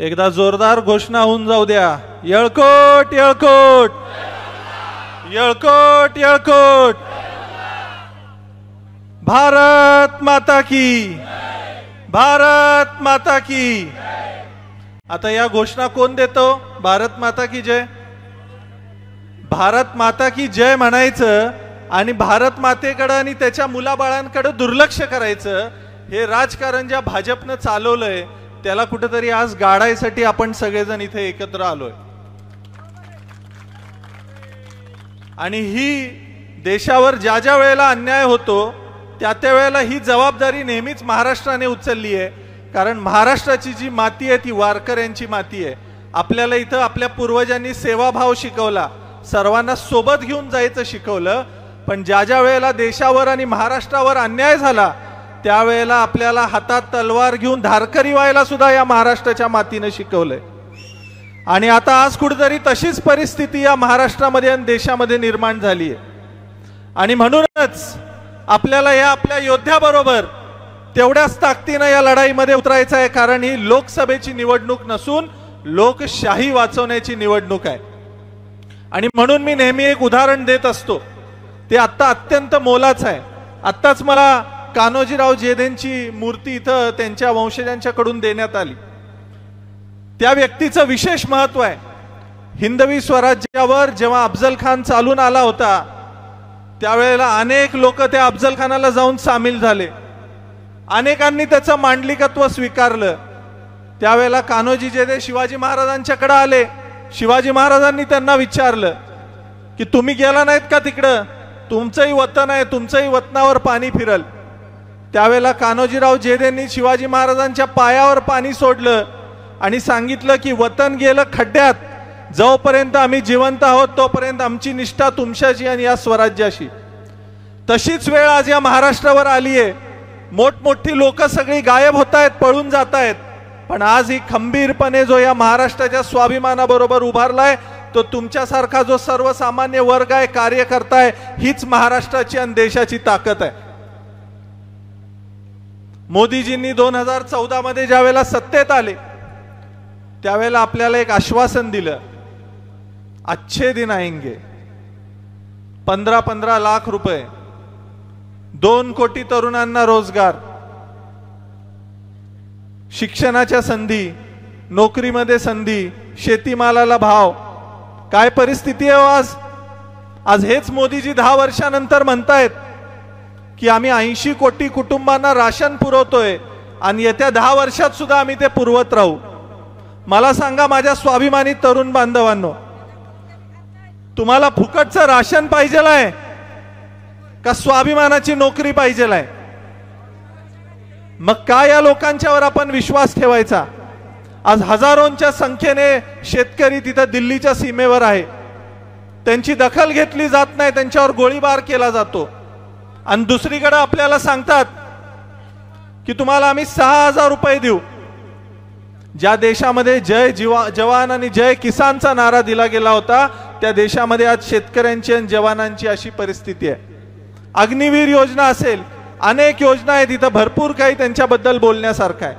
एकदा जोरदार घोषणा होऊन जाऊ द्या. येळकोट येळकोट. येळकोट येळकोट. भारत माता की. भारत माता की. आता या घोषणा कोण देतो? भारत माता की जय. भारत माता की जय म्हणायचं आणि भारत मातेकडं आणि त्याच्या मुलाबाळांकडे दुर्लक्ष करायचं हे राजकारण ज्या भाजपनं चालवलंय त्याला कुठेतरी आज गाडायसाठी आपण सगळेजण इथे एकत्र आलोय. आणि ही देशावर ज्या ज्या वेळेला अन्याय होतो त्या त्या वेळेला ही जबाबदारी नेहमीच महाराष्ट्राने उचलली आहे. कारण महाराष्ट्राची जी माती आहे ती वारकऱ्यांची माती आहे. आपल्याला इथं आपल्या पूर्वजांनी सेवाभाव शिकवला. सर्वांना सोबत घेऊन जायचं शिकवलं. पण ज्या ज्या वेळेला देशावर आणि महाराष्ट्रावर अन्याय झाला त्यावेळेला आपल्याला हातात तलवार घेऊन धारकरी व्हायला सुद्धा या महाराष्ट्राच्या मातीनं शिकवलंय. आणि आता आज कुठेतरी तशीच परिस्थिती या महाराष्ट्रामध्ये आणि देशामध्ये निर्माण झाली आहे आणि म्हणूनच आपल्याला या आपल्या योद्ध्याबरोबर तेवढ्याच ताकदीनं या लढाईमध्ये उतरायचं आहे कारण ही लोकसभेची निवडणूक नसून लोकशाही वाचवण्याची निवडणूक आहे. आणि म्हणून मी नेहमी एक उदाहरण देत असतो. ते आत्ता अत्यंत मोलाचं आहे. आत्ताच मला कान्होजीराव जेदेंची मूर्ती इथं त्यांच्या वंशजांच्याकडून देण्यात आली. त्या व्यक्तीचं विशेष महत्त्व आहे. हिंदवी स्वराज्यावर जेव्हा अफजल खान चालून आला होता त्यावेळेला अनेक लोक त्या अफजल खानाला जाऊन सामील झाले. अनेकांनी त्याचं मांडलिकत्व स्वीकारलं. त्यावेळेला कान्होजी जेदे शिवाजी महाराजांच्याकडे आले. शिवाजी महाराजांनी त्यांना विचारलं की तुम्ही गेला नाहीत का तिकडं? तुमचंही वतन आहे तुमचंही वतनावर पाणी फिरल. त्यावेळेला कान्होजीराव जेधेंनी शिवाजी महाराजांच्या पायावर पाणी सोडलं आणि सांगितलं की वतन गेलं खड्ड्यात. जोपर्यंत आम्ही जिवंत आहोत तोपर्यंत आमची निष्ठा तुमच्याशी आणि या स्वराज्याशी. तशीच वेळ आज या महाराष्ट्रावर आली आहे. मोठमोठी लोक सगळी गायब होत आहेत पळून जात आहेत पण आज ही खंबीरपणे जो या महाराष्ट्राच्या स्वाभिमानाबरोबर उभारलाय तो तुमच्यासारखा जो सर्वसामान्य वर्ग आहे कार्यकर्ता आहे हीच महाराष्ट्राची आणि देशाची ताकद आहे. मोदीजींनी दोन हजार चौदा मध्ये ज्या वेळेला सत्तेत आले त्यावेळेला आपल्याला एक आश्वासन दिलं अच्छे दिन आएंगे. पंधरा पंधरा लाख रुपये दोन कोटी तरुणांना रोजगार शिक्षणाच्या संधी नोकरीमध्ये संधी शेतीमालाला भाव. काय परिस्थिती आहे हो आज? आज हेच मोदीजी दहा वर्षानंतर म्हणतायत की आम्ही ऐंशी कोटी कुटुंबांना राशन पुरवतोय आणि येत्या दहा वर्षात सुद्धा आम्ही ते पुरवत राहू. मला सांगा माझ्या स्वाभिमानी तरुण बांधवांनो तुम्हाला फुकटचं राशन पाहिजेल आहे का स्वाभिमानाची नोकरी पाहिजेल आहे मग का या लोकांच्यावर आपण विश्वास ठेवायचा? आज हजारोंच्या संख्येने शेतकरी तिथं दिल्लीच्या सीमेवर आहे. त्यांची दखल घेतली जात नाही त्यांच्यावर गोळीबार केला जातो. आणि दुसरीकडं आपल्याला सांगतात की तुम्हाला आम्ही सहा हजार रुपये देऊ. ज्या देशामध्ये जय जीवा जवान आणि जय किसानचा नारा दिला गेला होता त्या देशामध्ये आज शेतकऱ्यांची आणि जवानांची अशी परिस्थिती आहे. अग्निवीर योजना असेल अनेक योजना आहेत इथं भरपूर काही त्यांच्याबद्दल बोलण्यासारखं आहे.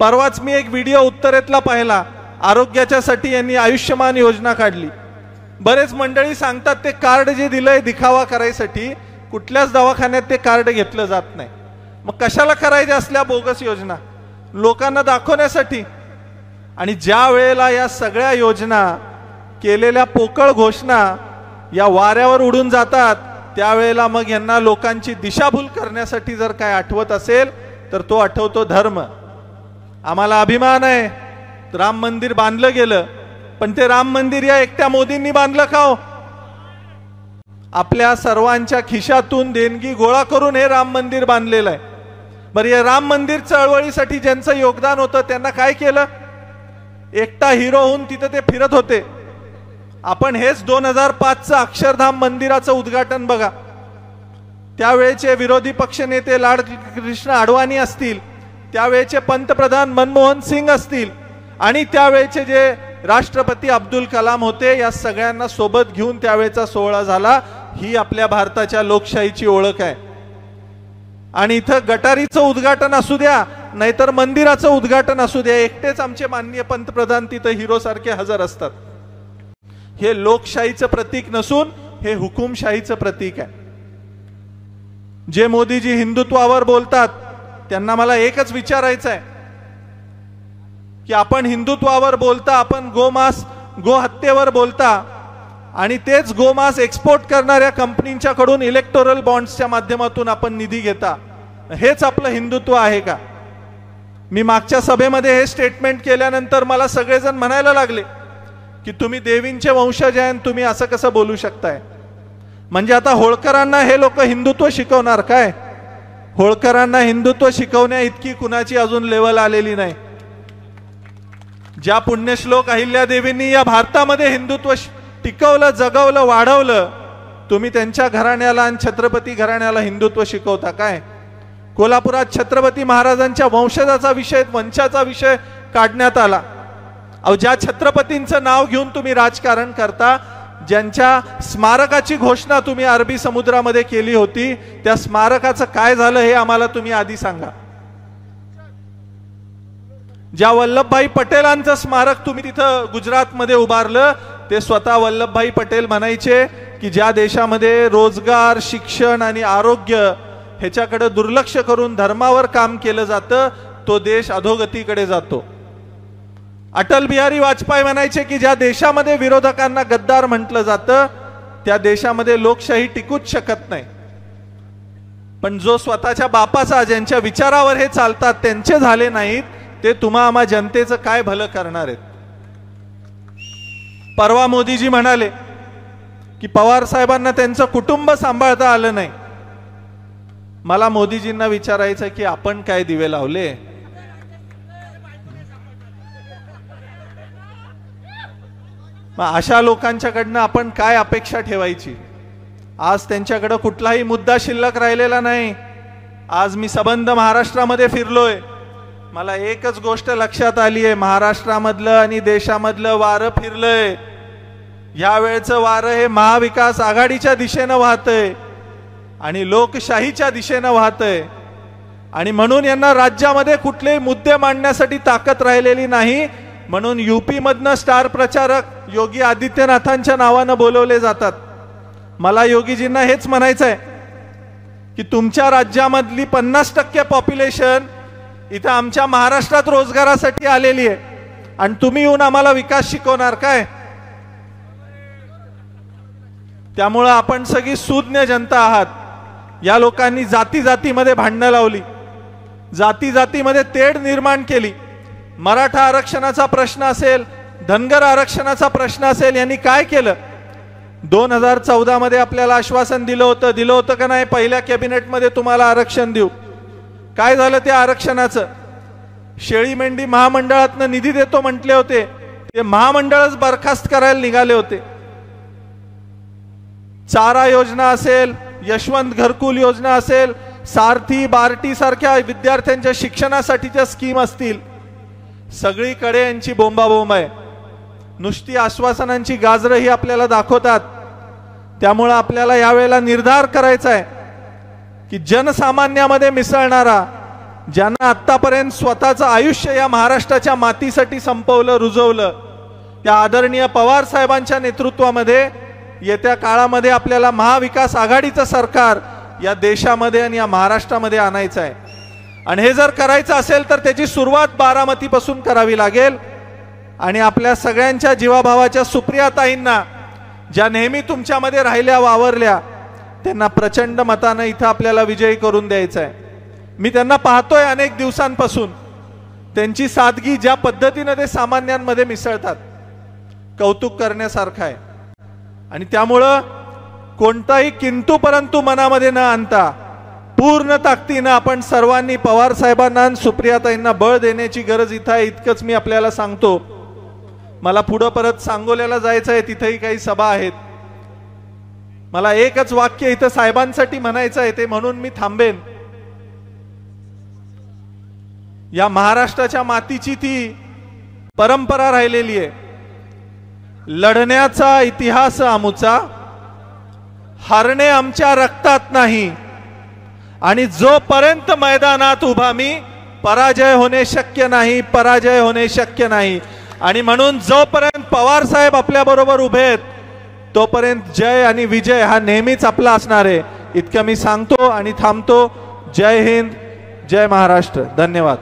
परवाच मी एक व्हिडिओ उत्तरेतला पाहिला आरोग्याच्यासाठी यांनी आयुष्यमान योजना काढली. बरेच मंडळी सांगतात ते कार्ड जे दिलंय दिखावा करायसाठी कुठल्याच दवाखान्यात ते कार्ड घेतलं जात नाही. मग कशाला करायच्या असल्या बोगस योजना? लोकांना दाखवण्यासाठी. आणि ज्या वेळेला या सगळ्या योजना केलेल्या पोकळ घोषणा या वाऱ्यावर उडून जातात त्यावेळेला मग यांना लोकांची दिशाभूल करण्यासाठी जर काय आठवत असेल तर तो आठवतो धर्म. आम्हाला अभिमान आहे. राम मंदिर बांधलं गेलं. पण ते राम मंदिर या एकट्या मोदींनी बांधलं का हो? आपल्या सर्वांच्या खिशातून देणगी गोळा करून हे राम मंदिर बांधलेलं आहे. बरं या राम मंदिर चळवळीसाठी ज्यांचं योगदान होतं त्यांना काय केलं? एकटा हिरो होऊन तिथं ते फिरत होते. आपण हेच दोन हजार पाचचं अक्षरधाम मंदिराचं उद्घाटन बघा. त्यावेळेचे विरोधी पक्षनेते लाड कृष्ण अडवाणी असतील त्यावेळेचे पंतप्रधान मनमोहन सिंग असतील आणि त्यावेळेचे जे राष्ट्रपती अब्दुल कलाम होते या सगळ्यांना सोबत घेऊन त्यावेळेचा सोहळा झाला. ही आपल्या भारताच्या लोकशाहीची ओळख आहे. आणि इथं गटारीचं उद्घाटन असू द्या नाहीतर मंदिराचं उद्घाटन असू द्या एकटेच आमचे माननीय पंतप्रधान तिथं हिरो सारखे हजर असतात. हे लोकशाहीचं प्रतीक नसून हे हुकुमशाहीचं प्रतीक आहे. जे मोदीजी हिंदुत्वावर बोलतात त्यांना मला एकच विचारायचं आहे. की आपण हिंदुत्वावर बोलता आपण गोमास गोहत्येवर बोलता आणि तेच गोमास एक्सपोर्ट करणाऱ्या कंपनींच्याकडून इलेक्टोरल बॉन्ड्सच्या माध्यमातून आपण निधी घेता. हेच आपलं हिंदुत्व आहे का? मी मागच्या सभेमध्ये हे स्टेटमेंट केल्यानंतर मला सगळेजण म्हणायला लागले की तुम्ही देवींचे वंशज आहे तुम्ही असं कसं बोलू शकताय? म्हणजे आता होळकरांना हे लोक हिंदुत्व शिकवणार काय? होळकरांना हिंदुत्व शिकवण्या इतकी कुणाची अजून लेवल आलेली नाही. ज्या पुण्यश्लोक अहिल्यादेवींनी या भारतामध्ये हिंदुत्व टिकवलं जगवलं वाढवलं तुम्ही त्यांच्या घराण्याला आणि छत्रपती घराण्याला हिंदुत्व शिकवता काय? कोल्हापुरात छत्रपती महाराजांच्या वंशजाचा विषय वंशाचा विषय काढण्यात आला. अहो ज्या छत्रपतींचं नाव घेऊन तुम्ही राजकारण करता ज्यांच्या स्मारकाची घोषणा तुम्ही अरबी समुद्रामध्ये केली होती त्या स्मारकाचं काय झालं हे आम्हाला तुम्ही आधी सांगा. ज्या वल्लभभाई पटेलांचं स्मारक तुम्ही तिथं गुजरातमध्ये उभारलं ते स्वतः वल्लभभाई पटेल म्हणायचे की ज्या देशामध्ये रोजगार शिक्षण आणि आरोग्य ह्याच्याकडे दुर्लक्ष करून धर्मावर काम केलं जातं तो देश अधोगतीकडे जातो. अटल बिहारी वाजपेयी म्हणायचे की ज्या देशामध्ये विरोधकांना गद्दार म्हटलं जातं त्या देशामध्ये लोकशाही टिकूच शकत नाही. पण जो स्वतःच्या बापाचा ज्यांच्या विचारावर हे चालतात त्यांचे झाले नाहीत ते तुम्हा आम्हा जनतेचं काय भलं करणार आहेत? परवा मोदीजी म्हणाले की पवार साहेबांना त्यांचं कुटुंब सांभाळता आलं नाही. मला मोदीजींना विचारायचं की आपण काय दिवे लावले? मग अशा लोकांच्याकडनं आपण काय अपेक्षा ठेवायची? आज त्यांच्याकडं कुठलाही मुद्दा शिल्लक राहिलेला नाही. आज मी सबंध महाराष्ट्रामध्ये फिरलोय. मला एकच गोष्ट लक्षात आली आहे महाराष्ट्रामधलं आणि देशामधलं वारं फिरलंय. या वेळचं वारं हे महाविकास आघाडीच्या दिशेनं वाहतंय आणि लोकशाहीच्या दिशेनं वाहतंय. आणि म्हणून यांना राज्यामध्ये कुठलेही मुद्दे मांडण्यासाठी ताकद राहिलेली नाही. म्हणून युपीमधनं स्टार प्रचारक योगी आदित्यनाथांच्या नावानं बोलवले जातात. मला योगीजींना हेच म्हणायचं आहे की तुमच्या राज्यामधली पन्नास टक्के पॉप्युलेशन इथं आमच्या महाराष्ट्रात रोजगारासाठी आलेली आहे. आणि तुम्ही येऊन आम्हाला विकास शिकवणार काय? त्यामुळं आपण सगळी सुज्ञ जनता आहात. या लोकांनी जाती जातीमध्ये भांडणं लावली. जाती जातीमध्ये तेढ निर्माण केली. मराठा आरक्षणाचा प्रश्न असेल धनगर आरक्षणाचा प्रश्न असेल यांनी काय केलं? दोन हजार चौदामध्ये आपल्याला आश्वासन दिलं होतं. दिलं होतं का नाही? पहिल्या कॅबिनेटमध्ये तुम्हाला आरक्षण देऊ. काय झालं ते आरक्षणाचं? शेळी मेंढी महामंडळातनं निधी देतो म्हटले होते. ते महामंडळच बरखास्त करायला निघाले होते. चारा योजना असेल यशवंत घरकुल योजना असेल सारथी बार्टी सारख्या विद्यार्थ्यांच्या शिक्षणासाठीच्या स्कीम असतील. सगळीकडे यांची बोंबाबोंब आहे. नुसती आश्वासनांची गाजरं ही आपल्याला दाखवतात. त्यामुळं आपल्याला यावेळेला निर्धार करायचा आहे. की जनसामान्यामध्ये मिसळणारा ज्यांना आत्तापर्यंत स्वतःचं आयुष्य या महाराष्ट्राच्या मातीसाठी संपवलं रुजवलं त्या आदरणीय पवार साहेबांच्या नेतृत्वामध्ये येत्या काळामध्ये आपल्याला महाविकास आघाडीचं सरकार या देशामध्ये आणि या महाराष्ट्रामध्ये आणायचं आहे. आणि हे जर करायचं असेल तर त्याची सुरुवात बारामतीपासून करावी लागेल. आणि आपल्या सगळ्यांच्या जीवाभावाच्या सुप्रियाताईंना ज्या नेहमी तुमच्यामध्ये राहिल्या वावरल्या त्यांना प्रचंड मतानं इथं आपल्याला विजयी करून द्यायचा आहे मी त्यांना पाहतोय अनेक दिवसांपासून. त्यांची सादगी ज्या पद्धतीनं ते सामान्यांमध्ये मिसळतात. कौतुक करण्यासारखं आहे. आणि त्यामुळं कोणताही किंतू परंतु मनामध्ये न आणता पूर्ण ताकदीनं आपण सर्वांनी पवार साहेबांना सुप्रियाताईंना बळ देण्याची गरज इथं आहे इतकंच मी आपल्याला सांगतो. मला पुढं परत सांगोल्याला जायचं आहे तिथेही काही सभा आहेत. मला एकच वाक्य इथं साहेबांसाठी म्हणायचं आहे ते म्हणून मी थांबेन. या महाराष्ट्राच्या मातीची ती परंपरा राहिलेली आहे. लढण्याचा इतिहास आमचा हरणे आमच्या रक्तात नाही आणि जोपर्यंत मैदानात उभा मी पराजय होणे शक्य नाही पराजय होणे शक्य नाही. आणि म्हणून जोपर्यंत पवार साहेब आपल्या बरोबर उभे आहेत तोपर्यंत जय आणि विजय हा नेहमीच आपला असणार आहे. इतकं मी सांगतो आणि थांबतो. जय हिंद जय महाराष्ट्र. धन्यवाद.